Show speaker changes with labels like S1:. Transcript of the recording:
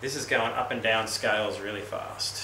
S1: This is going up and down scales really fast.